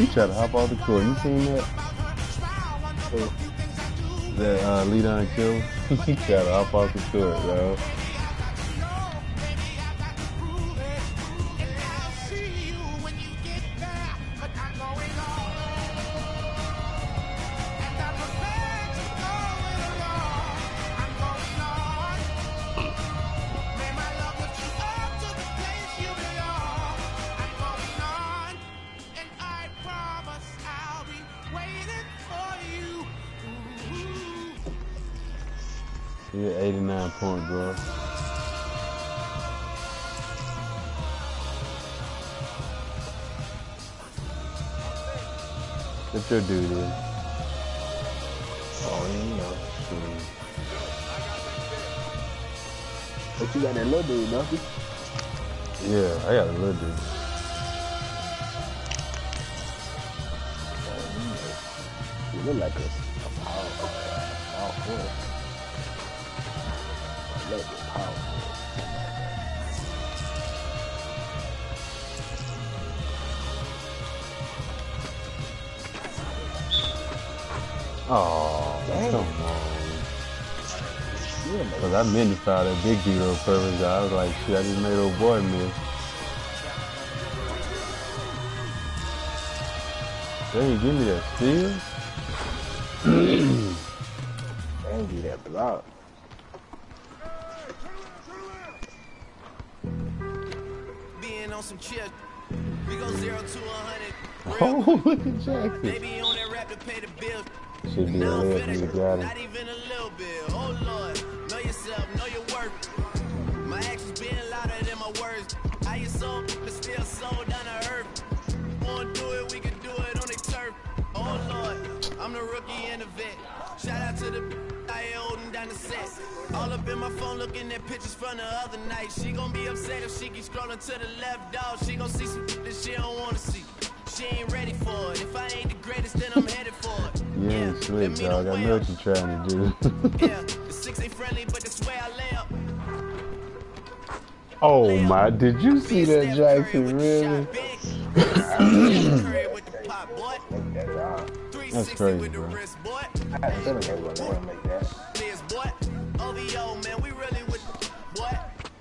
He tried to hop off the court. You seen that? That uh, lead on kill. he tried to hop off the court, bro. Point, bro. What your dude is? Oh, you know. Shoot. But you got that little dude, don't you? Yeah, I got a little dude. Oh, you, know. you look like a, a power, a power forward. A little bit powerful. Oh, Dang. come on. Cause I meant to foul that big dude on purpose. I was like, shit, I just made old boy miss. Dang, give me that steal. dang that block. On some chill. We go zero to a hundred. Oh, look at Jackson. Baby on that rap to pay the bill. Should be a Now I'm layup you got him. Not even a little bit. Oh Lord, know yourself, know your worth. My actions being louder than my words. How you sold, but still sold down to earth. Wanna do it, we can do it on the turf. Oh Lord, I'm the rookie and the vet. Shout out to the I holding down the set. All up in my phone looking at pictures from the other night. She gon' be upset if she keep scrolling to the left, dog. She gon' see some that she don't wanna see. She ain't ready for it. If I ain't the greatest, then I'm headed for it. You ain't slick, let dog. I know what you're trying to do. Yeah, the six ain't friendly, but that's where I lay up. oh my, did you see that Jackson really? Make that job. That's crazy, bro.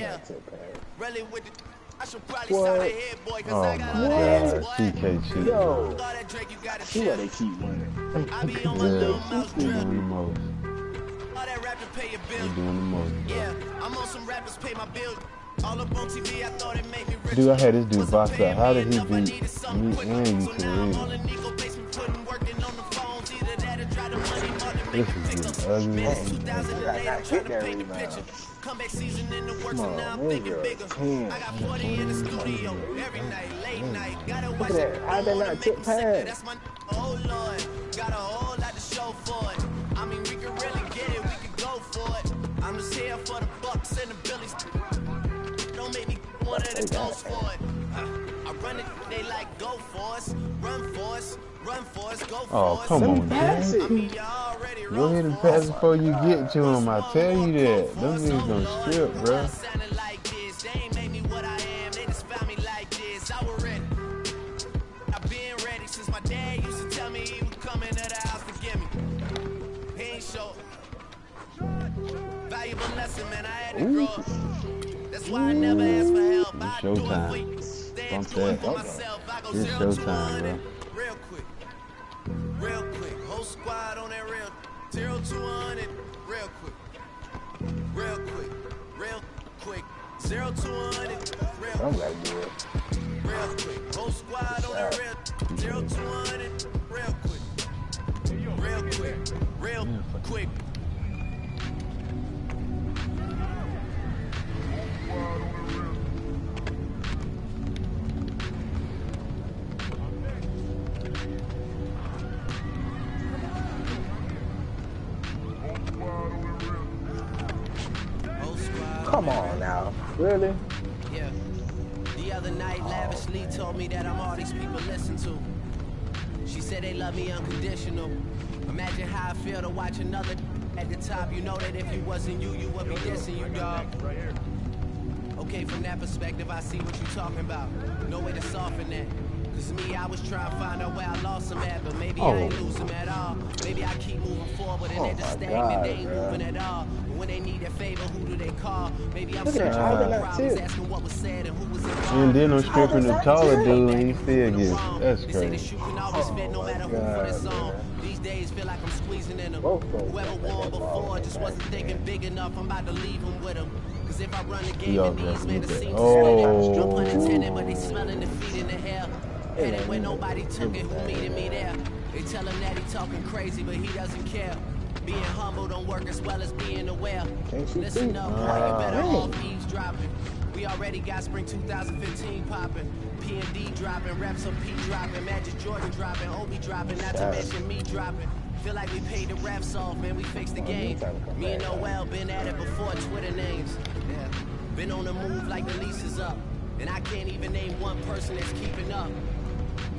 Yeah, really with the. I should probably What? start ahead, boy, cause Oh I got my all the hands, god, boy. CK shit. Yo, All that Drake, you gotta see why they keep winning. I be on my little mouse they drill. doing the most. All that rap to pay your bill. doing the most. Yeah, I'm on some rappers pay my bills. All up on TV, I thought it made me rich. Dude, I had this dude Wasn't up. How did he beat me and now getting up. ugly. Man, it's 2008, I'm trying to Get that rebound. Comeback season in the works, and now I'm thinking bigger. I got 40 in the studio every night, late mm. night. Gotta watch it. How'd they Don't wanna not tip pass? That's my oh lord. Got a whole lot to show for it. I mean, we really get it, we go for it. I'm just here for the bucks and the billies. Don't make me one of the for it. I run it, they like go for us, run for us, run for us, go oh, for Oh, us. come on, Jack. I mean, you already Go ahead and pass before you get to him. I tell you that. Them niggas gonna strip, bro. Sounded like this. They ain't made me what I am. They just found me like this. I was ready. I've been ready since my dad used to tell me he would come into the house to get me. He ain't show. Valuable lesson, man. I had to grow up. That's why I never ask for help. It's I do it showtime. Bump do it that. for myself. I go It's showtime, 100 real quick. Real quick. Whole squad on that real. Zero to 100 real quick. Real quick. Real quick. Zero to 100 real I'm quick. glad to do it. Real quick. Whole squad on that real. Zero to 100 real quick. Real quick. Real quick. Whole Really? Yeah. The other night, lavishly told me that I'm all these people listen to. She said they love me unconditional. Imagine how I feel to watch another at the top. You know that if you wasn't you, you would be dissing you, dog. Okay, from that perspective, I see what you're talking about. No way to soften that. Cause me, I was trying to find out where I lost him at, but maybe I Oh. ain't lose him at all. Maybe I keep moving forward and Oh they're just my stagnant, God, they ain't bruh. moving at all. But when they need a favor, who do they call? Maybe I'm Look at searching that, for the problems, tip? asking what was said and who was involved. And then I'm stripping the taller dude and he still They gets. That's say the crazy. shoe can always fit no Oh my matter who for the God, song. These days feel like I'm squeezing in them. Both those Whoever got won before just wasn't thinking big enough. I'm about to leave them with them. Cause if I run the game Yo, these, bro, man, it at- seems Oh. No pun but they smelling the feet in the air. And it when nobody took it, who meeted me there? They tell him that he talking crazy, but he doesn't care. Being humble don't work as well as being aware. Listen see? up, boy, you better off eavesdropping. We already got spring 2015 popping. P and D dropping, reps on P dropping, Majid Jordan dropping, Obi dropping, not to mention me dropping. Feel like we paid the refs off, man. We fixed the Oh, game. to Me and? Noel been at it before Twitter. Been on the move like the lease is up. And I can't even name one person that's keeping up.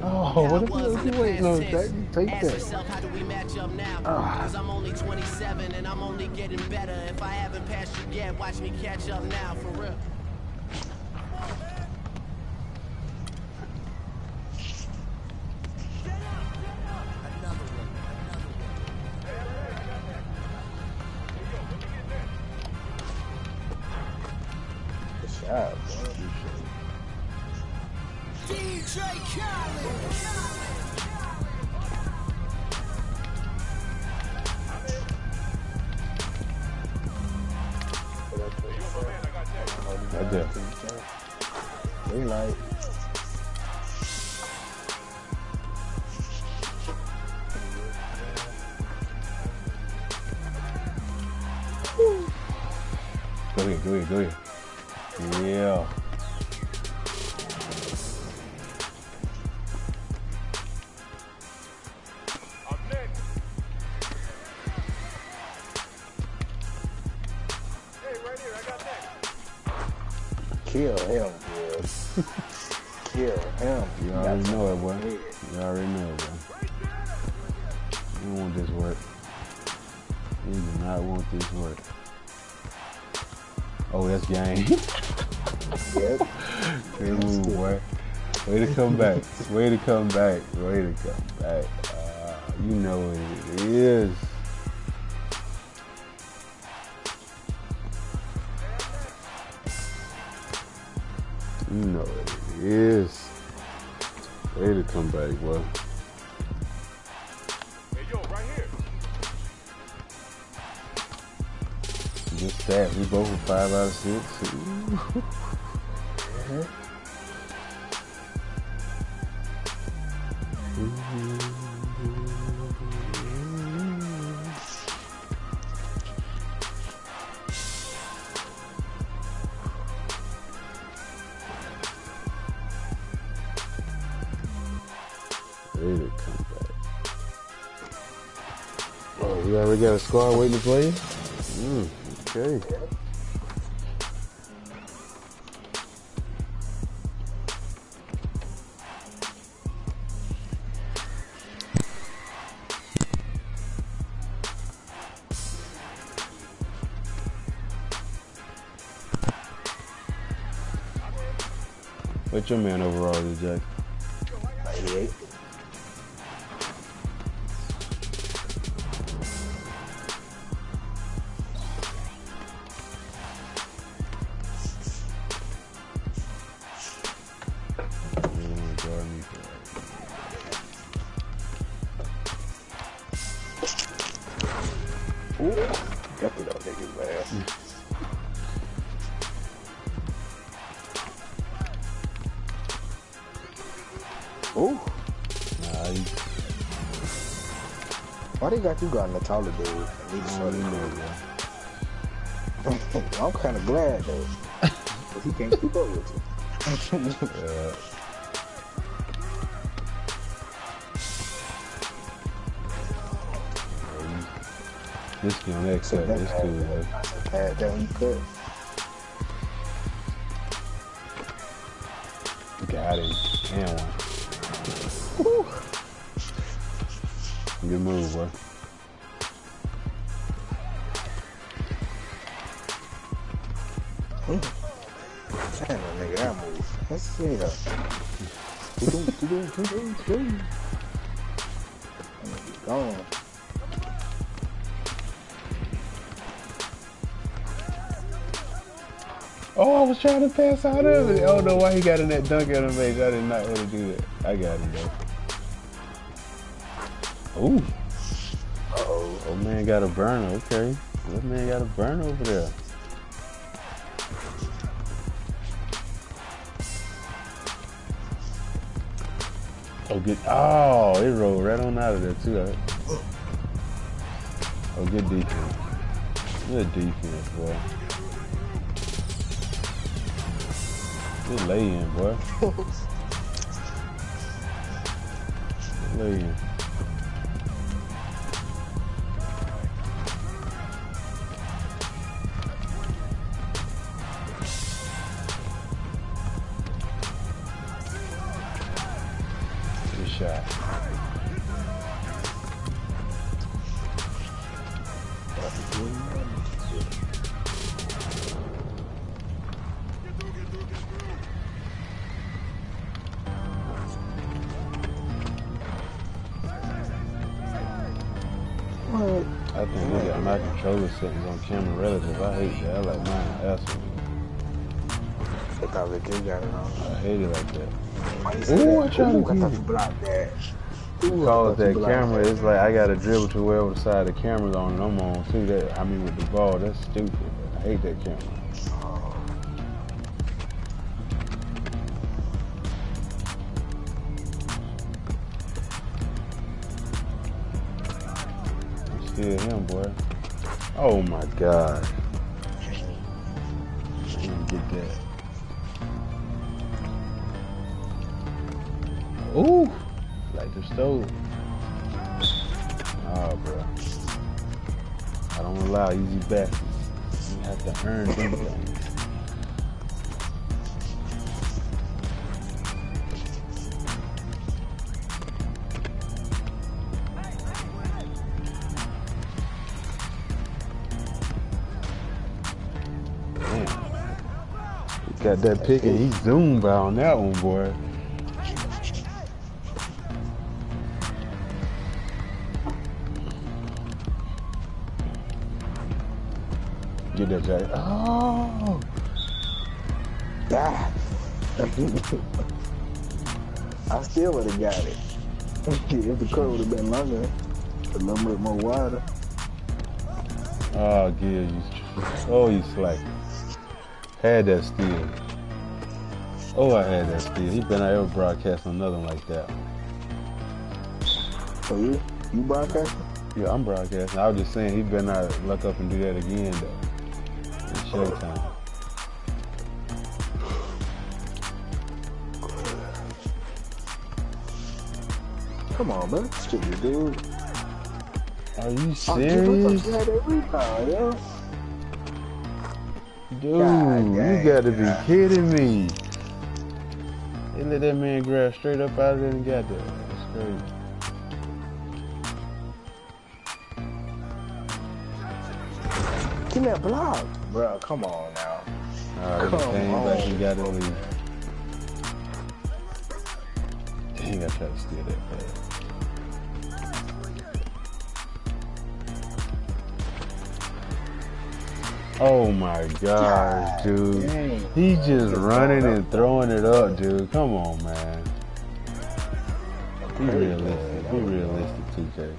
Oh, what if the was hell in you waiting on? past tense. Take, Ask that. yourself, how do we match up now? Ah. Cause I'm only 27 and I'm only getting better. If I haven't passed you yet, watch me catch up now, for real. DJ Khaled. Right there. Green light. Go ahead, go ahead, go ahead. Yeah. Kill him. Kill him. You already some know it, boy. head. You already know it, boy. You don't want this work. You do not want this work. Oh, that's game. Yep. Good move, boy. Way to come back. Way to come back. Way to come back. Uh, you know what it is. You know what it is. Way to come back, boy. We both were five out of six. Ooh. Oh, got a squad waiting to play? Mm, okay. What's your man overall Jack? 98. Ooh. Nah, you, Why they got you guarding the taller dude? and Need to I show don't them know, bro. I'm kind of glad though, because he can't keep up with you. Yeah. This kid on X, So it's cool, though. That when you cut. Got him. And one. Good move, boy. Damn, that nigga, that move. Let's see that. Two, two, two, two, two, two. Gone. Oh, I was trying to pass out of it. I don't know why he got in that dunk animation. I did not want to do that. I got him though. Ooh. Uh-oh. Oh man got a burner. Okay. That man got a burner over there. Oh, good. Oh, it rolled right on out of there too. huh? Oh, good defense. Good defense, boy. Good lay in, boy. Good lay in. Controller settings on camera relative. I hate that. I like mine asshole. They probably do got it on. I hate it like that. Why you say Ooh? I tried to get thought it. you blocked that. Cause that camera, it's like I gotta dribble to wherever the side the camera's on and I'm on too. That I mean with the ball, that's stupid. I hate that camera. Oh. Still him, boy. Oh my god. I didn't get that. Ooh, like the stove. Nah, bro. I don't allow easy baskets. You have to earn them things. Got that pick and he zoomed by on that one, boy. Get that jack. Oh! Ah. I still would have got it. if the court would have been longer, a little bit more wider. Oh, Gil, you. Oh, you slack. Had that steal. Oh, I had that steal. He been out ever broadcasting another one like that. Oh, so you, you broadcasting? Yeah, I'm broadcasting. I was just saying he better not luck up and do that again, though. It's showtime. Oh. Come on, man. Stupid dude. Are you Oh, serious? You Dude, God you got to be kidding me. They let that man grab straight up out of there and got there. That's crazy. Give me a block. Bro, come on now. All right, Come came back and on. gotta leave. Dang, I tried to steal that pass. Oh my gosh, God dude. dang. He just running and throwing it up, dude. Come on, man. Be realistic. Be realistic, TK.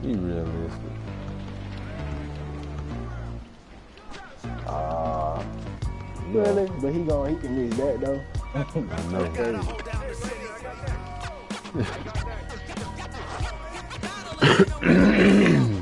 Be realistic. Uh, really? But he gon' he can reach that though. I know. I